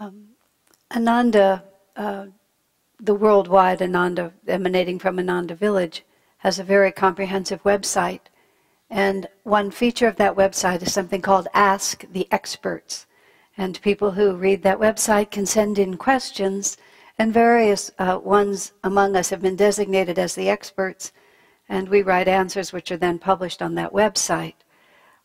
Um, Ananda, uh, the worldwide Ananda emanating from Ananda Village, has a very comprehensive website. And one feature of that website is something called Ask the Experts. And people who read that website can send in questions, and various uh, ones among us have been designated as the experts, and we write answers which are then published on that website.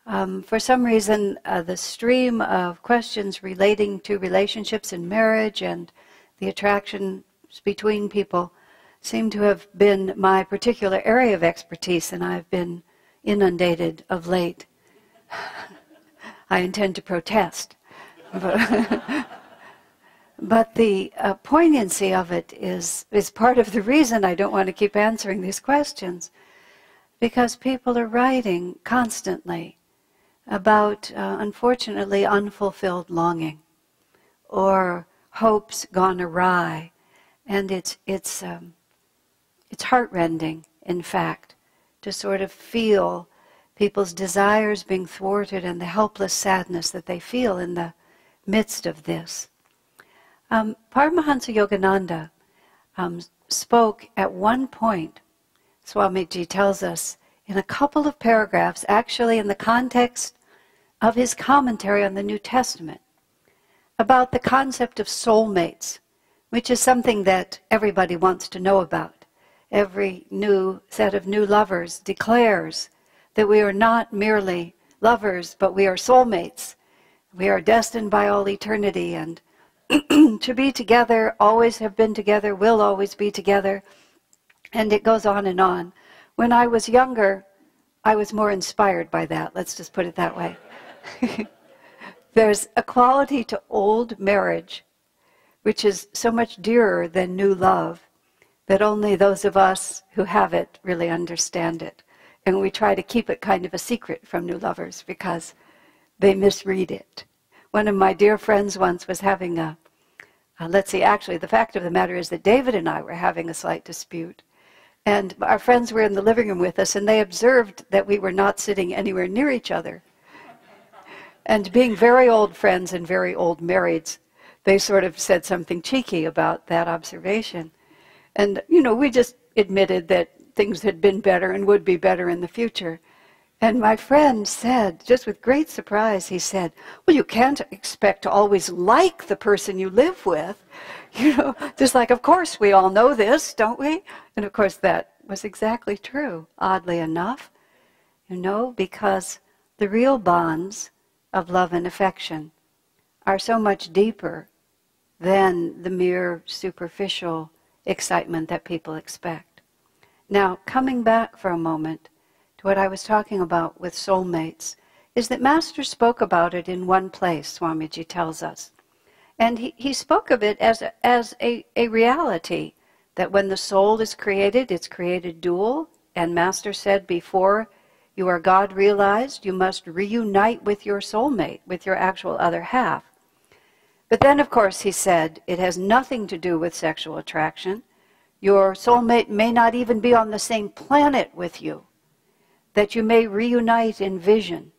Um, for some reason, uh, the stream of questions relating to relationships and marriage and the attractions between people seem to have been my particular area of expertise, and I've been inundated of late. I intend to protest. But, but the uh, poignancy of it is, is part of the reason I don't want to keep answering these questions. Because people are writing constantly about, uh, unfortunately, unfulfilled longing or hopes gone awry. And it's, it's, um, it's heartrending, in fact, to sort of feel people's desires being thwarted and the helpless sadness that they feel in the midst of this. Um, Paramahansa Yogananda um, spoke at one point, Swamiji tells us, in a couple of paragraphs, actually in the context of his commentary on the New Testament, about the concept of soulmates, which is something that everybody wants to know about. Every new set of new lovers declares that we are not merely lovers, but we are soulmates. We are destined by all eternity and to be together, always have been together, will always be together. And it goes on and on. When I was younger, I was more inspired by that. Let's just put it that way. There's a quality to old marriage which is so much dearer than new love that only those of us who have it really understand it. And we try to keep it kind of a secret from new lovers because they misread it. One of my dear friends once was having a, uh, let's see, actually, the fact of the matter is that David and I were having a slight dispute. And our friends were in the living room with us, and they observed that we were not sitting anywhere near each other. And being very old friends and very old marrieds, they sort of said something cheeky about that observation. And, you know, we just admitted that things had been better and would be better in the future. And my friend said, just with great surprise, he said, Well, you can't expect to always like the person you live with. You know, just like, of course, we all know this, don't we? And of course, that was exactly true, oddly enough. You know, because the real bonds of love and affection are so much deeper than the mere superficial excitement that people expect. Now, coming back for a moment to what I was talking about with soulmates, is that Master spoke about it in one place, Swamiji tells us. And he, he spoke of it as, a, as a, a reality that when the soul is created, it's created dual. And Master said before you are God realized, you must reunite with your soulmate, with your actual other half. But then, of course, he said, it has nothing to do with sexual attraction. Your soulmate may not even be on the same planet with you, that you may reunite in vision.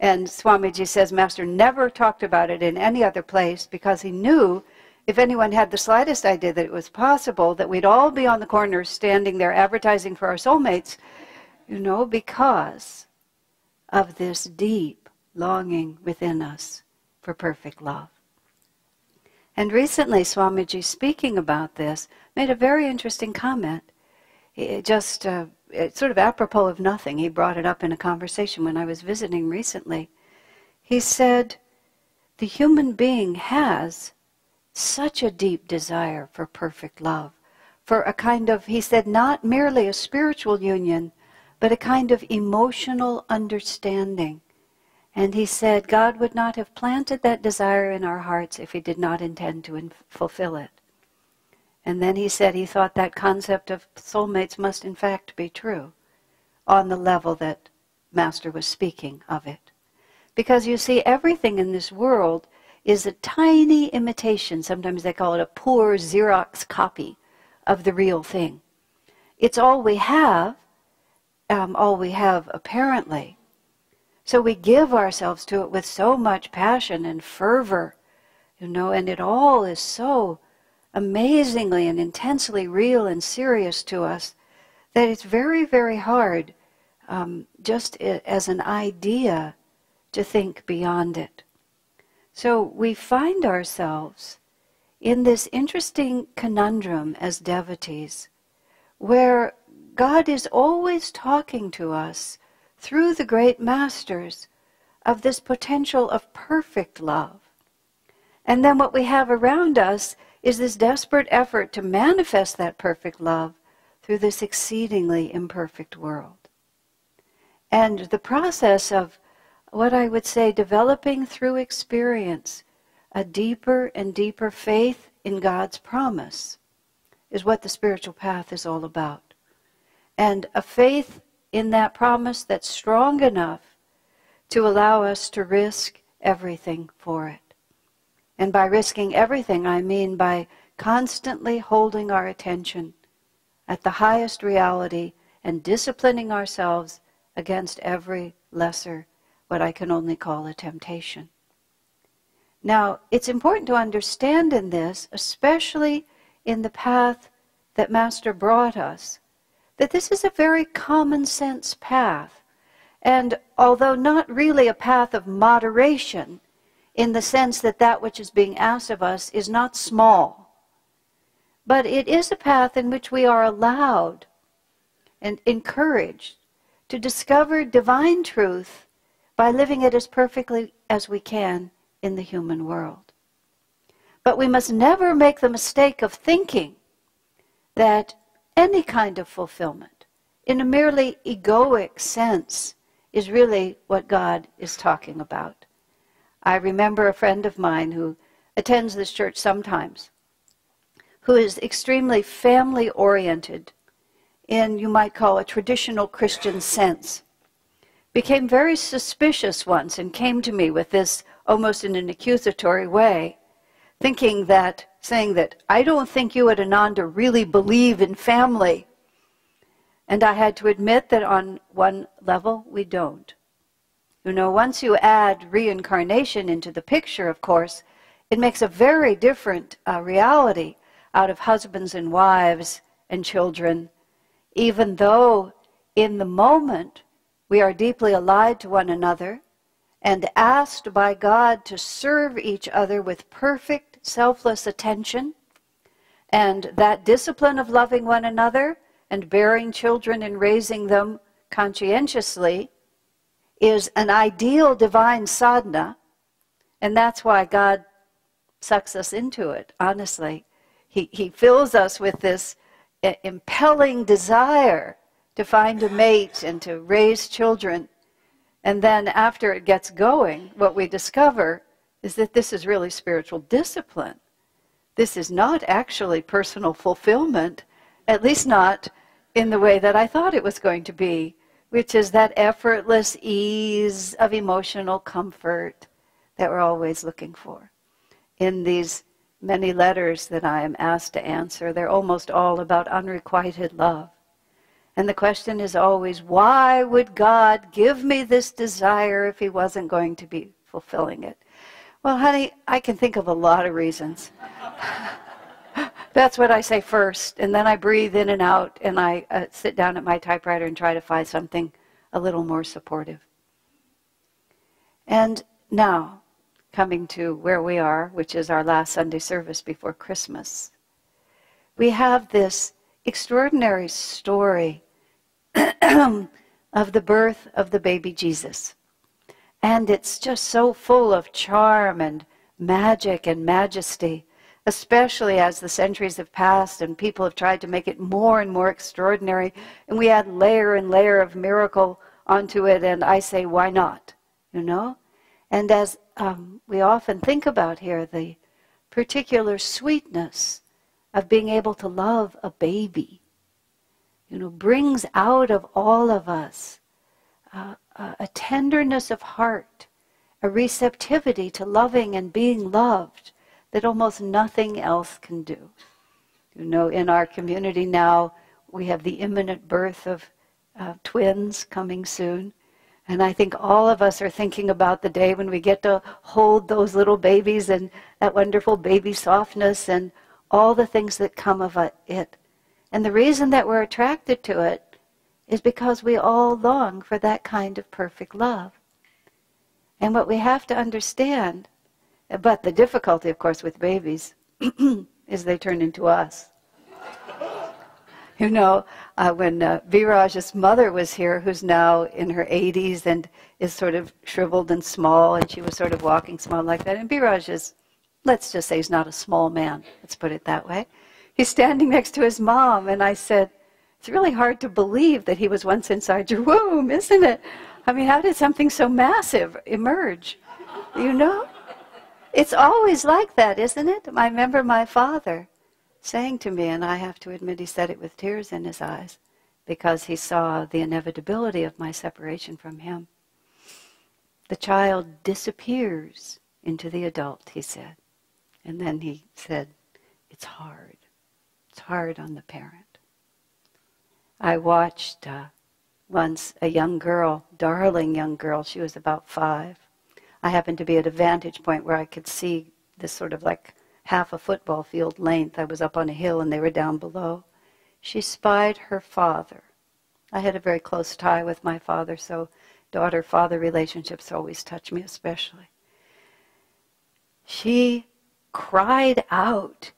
And Swamiji says, Master never talked about it in any other place because he knew if anyone had the slightest idea that it was possible that we'd all be on the corners standing there advertising for our soulmates, you know, because of this deep longing within us for perfect love. And recently, Swamiji, speaking about this, made a very interesting comment. It just uh, it sort of apropos of nothing. He brought it up in a conversation when I was visiting recently. He said, The human being has such a deep desire for perfect love, for a kind of, he said, not merely a spiritual union, but a kind of emotional understanding and he said, God would not have planted that desire in our hearts if he did not intend to fulfill it. And then he said he thought that concept of soulmates must in fact be true on the level that Master was speaking of it. Because you see, everything in this world is a tiny imitation. Sometimes they call it a poor Xerox copy of the real thing. It's all we have, um, all we have apparently. So we give ourselves to it with so much passion and fervor You know, and it all is so amazingly and intensely real and serious to us that it's very, very hard um, just as an idea to think beyond it. So we find ourselves in this interesting conundrum as devotees where God is always talking to us through the great masters of this potential of perfect love. And then what we have around us is this desperate effort to manifest that perfect love through this exceedingly imperfect world. And the process of what I would say developing through experience a deeper and deeper faith in God's promise is what the spiritual path is all about. And a faith in that promise that's strong enough to allow us to risk everything for it. And by risking everything, I mean by constantly holding our attention at the highest reality and disciplining ourselves against every lesser, what I can only call a temptation. Now, it's important to understand in this, especially in the path that Master brought us, that this is a very common sense path. And although not really a path of moderation, in the sense that that which is being asked of us is not small. But it is a path in which we are allowed and encouraged to discover divine truth by living it as perfectly as we can in the human world. But we must never make the mistake of thinking that any kind of fulfillment, in a merely egoic sense, is really what God is talking about. I remember a friend of mine who attends this church sometimes, who is extremely family oriented in, you might call, a traditional Christian sense, became very suspicious once and came to me with this almost in an accusatory way, thinking that, saying that, I don't think you at Ananda really believe in family. And I had to admit that on one level, we don't. You know, once you add reincarnation into the picture, of course, it makes a very different uh, reality out of husbands and wives and children, even though in the moment we are deeply allied to one another and asked by God to serve each other with perfect, selfless attention. And that discipline of loving one another and bearing children and raising them conscientiously is an ideal divine sadhana, and that's why God sucks us into it, honestly. He, he fills us with this uh, impelling desire to find a mate and to raise children. And then after it gets going, what we discover is that this is really spiritual discipline. This is not actually personal fulfillment, at least not in the way that I thought it was going to be which is that effortless ease of emotional comfort that we're always looking for. In these many letters that I am asked to answer, they're almost all about unrequited love. And the question is always, why would God give me this desire if He wasn't going to be fulfilling it? Well, honey, I can think of a lot of reasons. That's what I say first, and then I breathe in and out, and I uh, sit down at my typewriter and try to find something a little more supportive. And now, coming to where we are, which is our last Sunday service before Christmas, we have this extraordinary story of the birth of the baby Jesus. And it's just so full of charm and magic and majesty especially as the centuries have passed and people have tried to make it more and more extraordinary, and we add layer and layer of miracle onto it, and I say, why not? You know? And as um, we often think about here, the particular sweetness of being able to love a baby, you know, brings out of all of us a tenderness of heart, a receptivity to loving and being loved that almost nothing else can do. You know, in our community now, we have the imminent birth of uh, twins coming soon. And I think all of us are thinking about the day when we get to hold those little babies and that wonderful baby softness and all the things that come of it. And the reason that we're attracted to it is because we all long for that kind of perfect love. And what we have to understand, but the difficulty, of course, with babies is they turn into us. You know, uh, when uh, Viraj's mother was here, who's now in her 80s and is sort of shriveled and small, and she was sort of walking small like that. And Viraj is, let's just say, he's not a small man. Let's put it that way. He's standing next to his mom, and I said, It's really hard to believe that he was once inside your womb, isn't it? I mean, how did something so massive emerge? You know? It's always like that, isn't it? I remember my father saying to me, and I have to admit he said it with tears in his eyes, because he saw the inevitability of my separation from him. The child disappears into the adult, he said. And then he said, It's hard. It's hard on the parent. I watched uh, once a young girl, darling young girl, she was about five. I happened to be at a vantage point where I could see this sort of like half a football field length. I was up on a hill and they were down below. She spied her father. I had a very close tie with my father, so daughter father relationships always touch me especially. She cried out,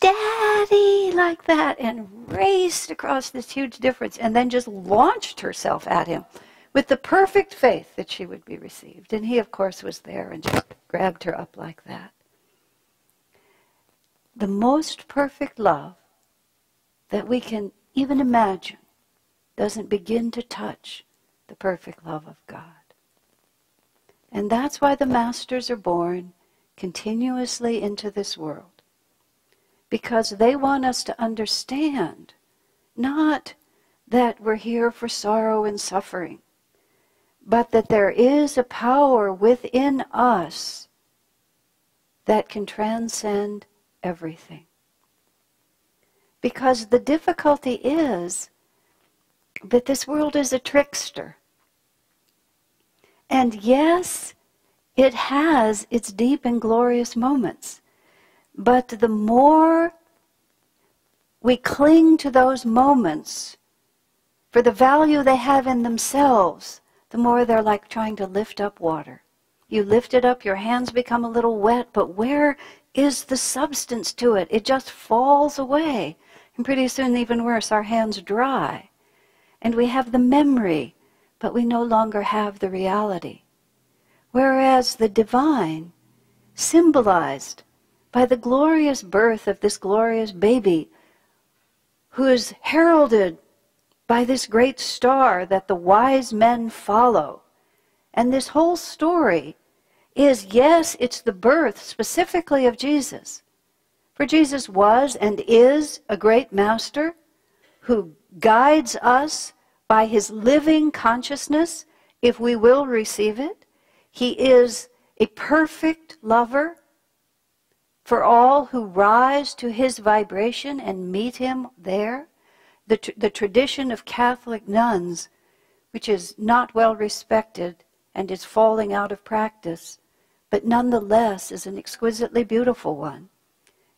Daddy, like that, and raced across this huge difference, and then just launched herself at him with the perfect faith that she would be received. And he, of course, was there and just grabbed her up like that the most perfect love that we can even imagine doesn't begin to touch the perfect love of God. And that's why the masters are born continuously into this world. Because they want us to understand not that we're here for sorrow and suffering, but that there is a power within us that can transcend everything. Because the difficulty is that this world is a trickster. And yes, it has its deep and glorious moments. But the more we cling to those moments for the value they have in themselves, the more they're like trying to lift up water. You lift it up, your hands become a little wet, but where is the substance to it. It just falls away. And pretty soon, even worse, our hands dry. And we have the memory, but we no longer have the reality. Whereas the divine, symbolized by the glorious birth of this glorious baby, who is heralded by this great star that the wise men follow. And this whole story is yes, it's the birth specifically of Jesus. For Jesus was and is a great master who guides us by his living consciousness if we will receive it. He is a perfect lover for all who rise to his vibration and meet him there. The, tr- the tradition of Catholic nuns, which is not well respected and is falling out of practice, but nonetheless is an exquisitely beautiful one,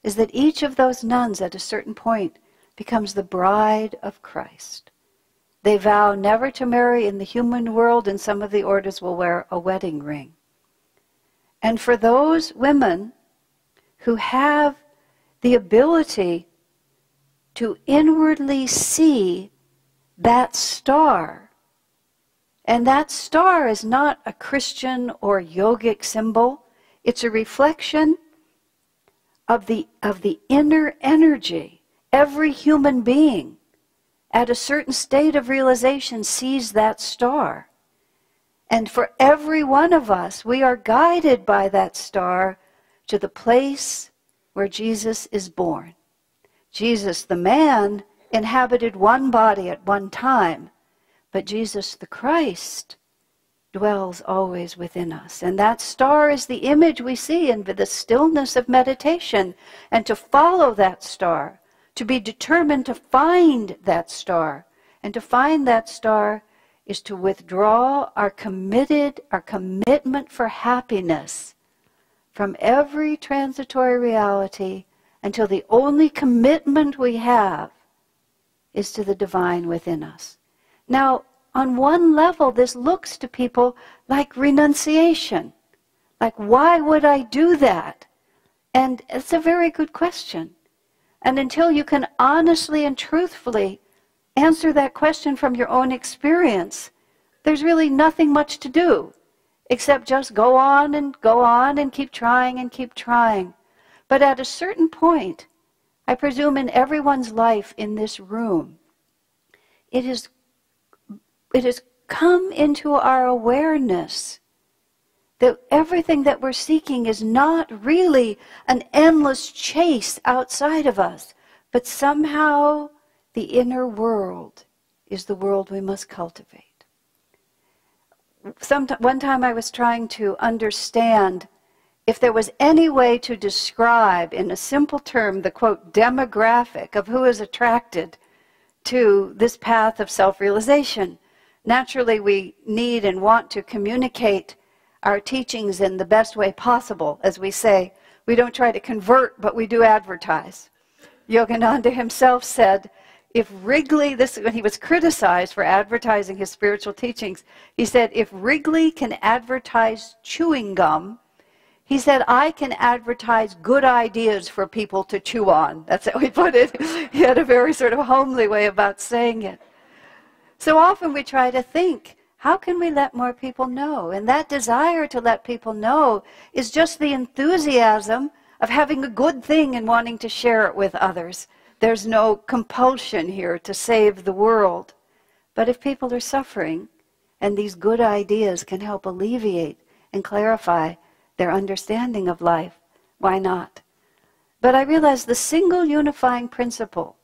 is that each of those nuns at a certain point becomes the bride of Christ. They vow never to marry in the human world, and some of the orders will wear a wedding ring. And for those women who have the ability to inwardly see that star and that star is not a Christian or yogic symbol. It's a reflection of the, of the inner energy. Every human being at a certain state of realization sees that star. And for every one of us, we are guided by that star to the place where Jesus is born. Jesus, the man, inhabited one body at one time but Jesus the Christ dwells always within us. And that star is the image we see in the stillness of meditation. And to follow that star, to be determined to find that star, and to find that star is to withdraw our committed, our commitment for happiness from every transitory reality until the only commitment we have is to the divine within us. Now, on one level, this looks to people like renunciation. Like, why would I do that? And it's a very good question. And until you can honestly and truthfully answer that question from your own experience, there's really nothing much to do except just go on and go on and keep trying and keep trying. But at a certain point, I presume in everyone's life in this room, it is it has come into our awareness that everything that we're seeking is not really an endless chase outside of us, but somehow the inner world is the world we must cultivate. Some, one time I was trying to understand if there was any way to describe in a simple term the quote demographic of who is attracted to this path of self realization. Naturally, we need and want to communicate our teachings in the best way possible. As we say, we don't try to convert, but we do advertise. Yogananda himself said, if Wrigley, this when he was criticized for advertising his spiritual teachings, he said, if Wrigley can advertise chewing gum, he said, I can advertise good ideas for people to chew on. That's how he put it. he had a very sort of homely way about saying it. So often we try to think, how can we let more people know? And that desire to let people know is just the enthusiasm of having a good thing and wanting to share it with others. There's no compulsion here to save the world. But if people are suffering, and these good ideas can help alleviate and clarify their understanding of life, why not? But I realize the single unifying principle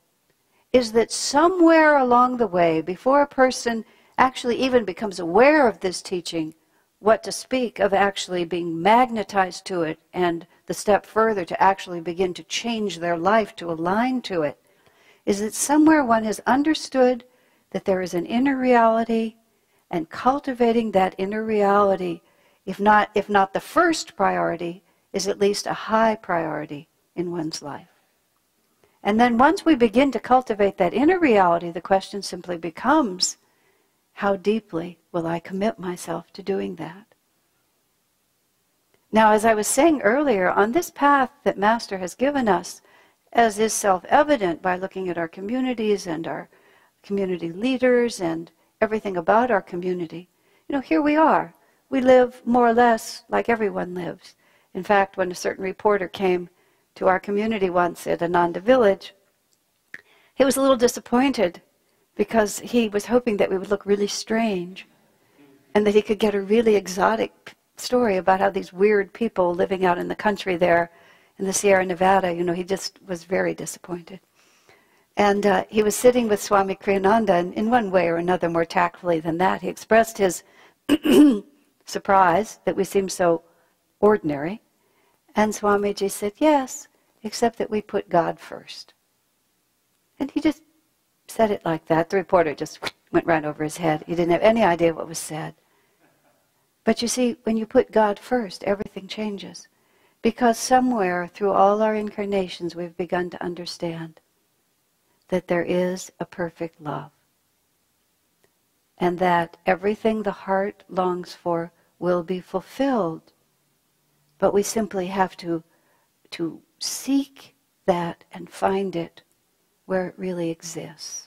is that somewhere along the way, before a person actually even becomes aware of this teaching, what to speak of actually being magnetized to it and the step further to actually begin to change their life to align to it, is that somewhere one has understood that there is an inner reality and cultivating that inner reality, if not, if not the first priority, is at least a high priority in one's life. And then once we begin to cultivate that inner reality, the question simply becomes how deeply will I commit myself to doing that? Now, as I was saying earlier, on this path that Master has given us, as is self evident by looking at our communities and our community leaders and everything about our community, you know, here we are. We live more or less like everyone lives. In fact, when a certain reporter came to our community once at Ananda Village, he was a little disappointed because he was hoping that we would look really strange and that he could get a really exotic story about how these weird people living out in the country there in the Sierra Nevada, you know, he just was very disappointed. And uh, he was sitting with Swami Kriyananda, and in one way or another, more tactfully than that, he expressed his surprise that we seemed so ordinary. And Swamiji said, Yes, except that we put God first. And he just said it like that. The reporter just went right over his head. He didn't have any idea what was said. But you see, when you put God first, everything changes. Because somewhere through all our incarnations, we've begun to understand that there is a perfect love. And that everything the heart longs for will be fulfilled but we simply have to, to seek that and find it where it really exists.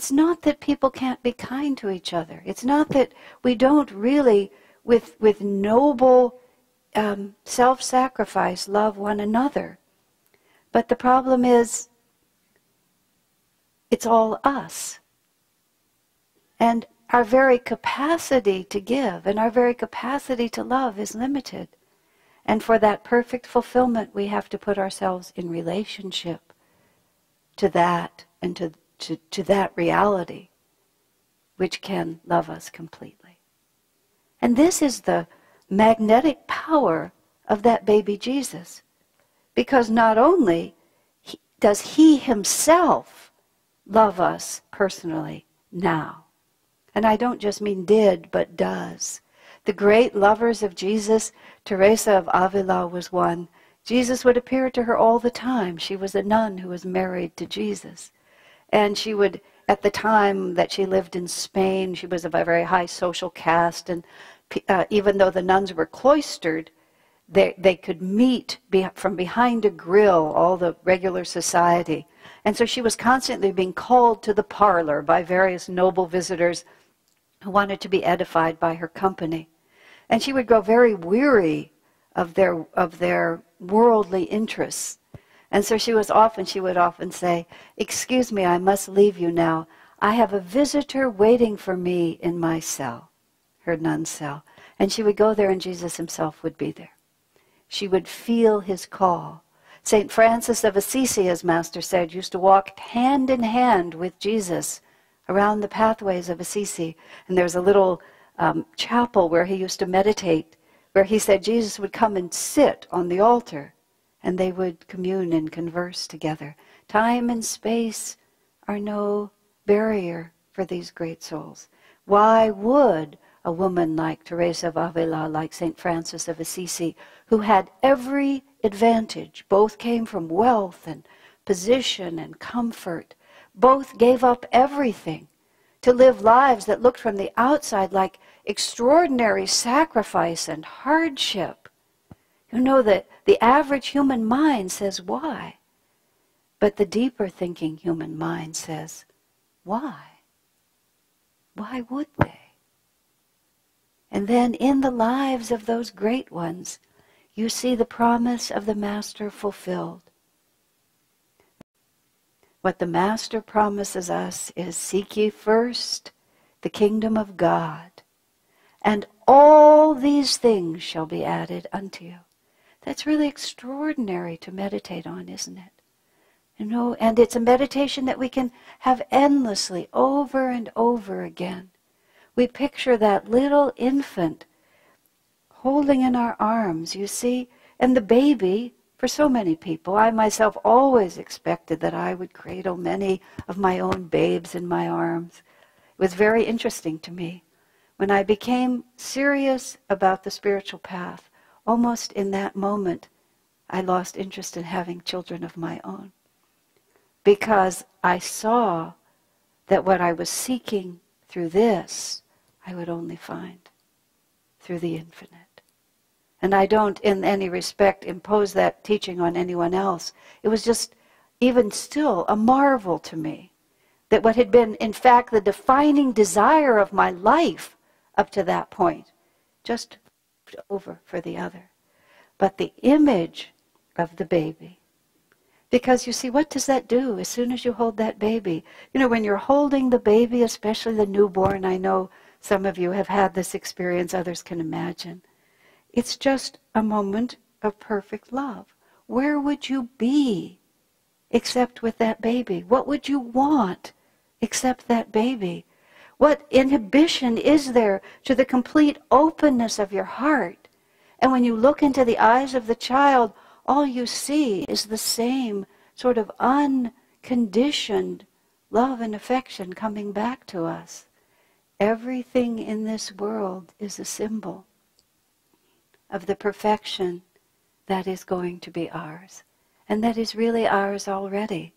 It's not that people can't be kind to each other. It's not that we don't really, with, with noble um, self sacrifice, love one another. But the problem is, it's all us. And our very capacity to give and our very capacity to love is limited. And for that perfect fulfillment, we have to put ourselves in relationship to that and to, to, to that reality which can love us completely. And this is the magnetic power of that baby Jesus. Because not only does he himself love us personally now, And I don't just mean did, but does. The great lovers of Jesus, Teresa of Avila was one. Jesus would appear to her all the time. She was a nun who was married to Jesus. And she would, at the time that she lived in Spain, she was of a very high social caste. And uh, even though the nuns were cloistered, they, they could meet be, from behind a grill, all the regular society. And so she was constantly being called to the parlor by various noble visitors who wanted to be edified by her company. And she would grow very weary of their, of their worldly interests. And so she was often, she would often say, Excuse me, I must leave you now. I have a visitor waiting for me in my cell, her nun cell. And she would go there and Jesus himself would be there. She would feel his call. St. Francis of Assisi, as Master said, used to walk hand in hand with Jesus around the pathways of Assisi. And there's a little um, chapel where he used to meditate, where he said Jesus would come and sit on the altar and they would commune and converse together. Time and space are no barrier for these great souls. Why would a woman like Teresa of Avila, like St. Francis of Assisi, who had every advantage, both came from wealth and position and comfort, both gave up everything to live lives that looked from the outside like extraordinary sacrifice and hardship. You know that the average human mind says, why? But the deeper thinking human mind says, why? Why would they? And then in the lives of those great ones, you see the promise of the Master fulfilled. What the Master promises us is seek ye first the kingdom of God, and all these things shall be added unto you. That's really extraordinary to meditate on, isn't it? You know, and it's a meditation that we can have endlessly over and over again. We picture that little infant holding in our arms, you see, and the baby for so many people. I myself always expected that I would cradle many of my own babes in my arms. It was very interesting to me. When I became serious about the spiritual path, almost in that moment, I lost interest in having children of my own. Because I saw that what I was seeking through this, I would only find through the infinite. And I don't, in any respect, impose that teaching on anyone else. It was just, even still, a marvel to me that what had been, in fact, the defining desire of my life up to that point just over for the other. But the image of the baby. Because you see, what does that do as soon as you hold that baby? You know, when you're holding the baby, especially the newborn, I know some of you have had this experience, others can imagine. It's just a moment of perfect love. Where would you be except with that baby? What would you want except that baby? What inhibition is there to the complete openness of your heart? And when you look into the eyes of the child, all you see is the same sort of unconditioned love and affection coming back to us. Everything in this world is a symbol of the perfection that is going to be ours, and that is really ours already.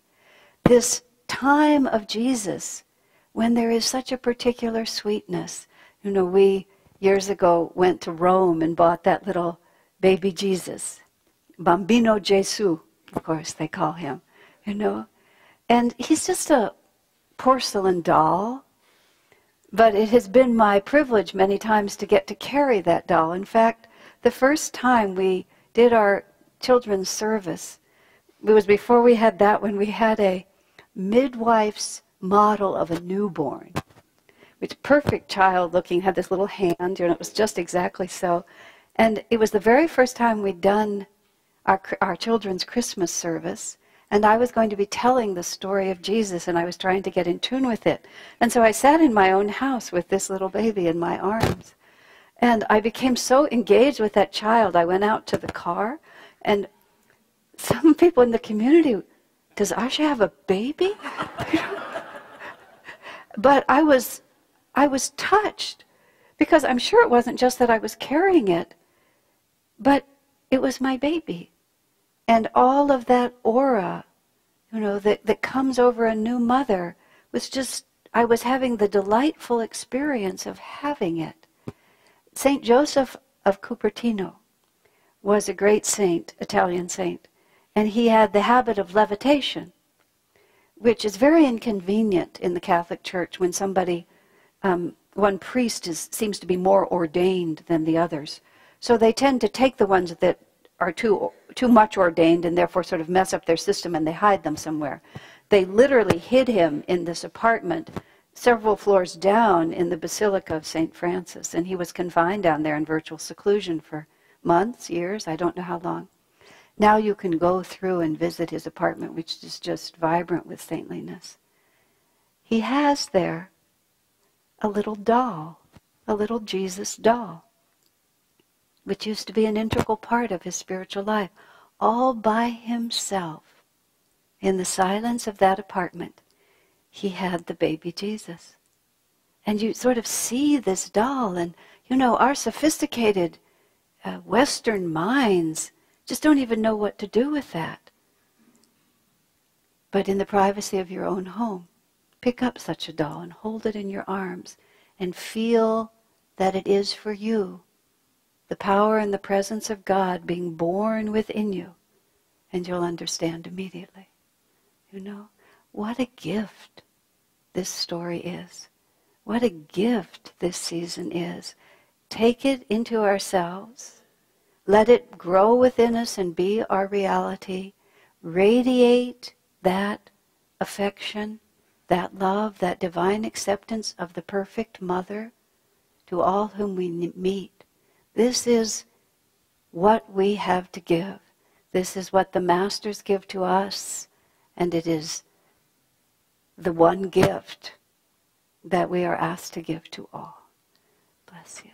This time of Jesus, when there is such a particular sweetness. You know, we years ago went to Rome and bought that little baby Jesus, Bambino Gesù, of course they call him, you know. And he's just a porcelain doll, but it has been my privilege many times to get to carry that doll. In fact, the first time we did our children's service, it was before we had that when we had a midwife's model of a newborn, which perfect child looking, had this little hand, you know, it was just exactly so. And it was the very first time we'd done our, our children's Christmas service. And I was going to be telling the story of Jesus, and I was trying to get in tune with it. And so I sat in my own house with this little baby in my arms. And I became so engaged with that child. I went out to the car, and some people in the community, does Asha have a baby? but I was I was touched because I'm sure it wasn't just that I was carrying it, but it was my baby. And all of that aura, you know, that, that comes over a new mother was just, I was having the delightful experience of having it. St. Joseph of Cupertino was a great saint, Italian saint, and he had the habit of levitation, which is very inconvenient in the Catholic Church when somebody, um, one priest is, seems to be more ordained than the others. So they tend to take the ones that are too, too much ordained and therefore sort of mess up their system and they hide them somewhere. They literally hid him in this apartment several floors down in the Basilica of St. Francis, and he was confined down there in virtual seclusion for months, years, I don't know how long. Now you can go through and visit his apartment, which is just vibrant with saintliness. He has there a little doll, a little Jesus doll, which used to be an integral part of his spiritual life, all by himself. In the silence of that apartment, he had the baby Jesus. And you sort of see this doll, and you know, our sophisticated uh, Western minds just don't even know what to do with that. But in the privacy of your own home, pick up such a doll and hold it in your arms and feel that it is for you. The power and the presence of God being born within you. And you'll understand immediately. You know, what a gift this story is. What a gift this season is take it into ourselves, let it grow within us and be our reality, radiate that affection, that love, that divine acceptance of the perfect mother to all whom we meet. This is what we have to give. This is what the masters give to us, and it is the one gift that we are asked to give to all. Bless you.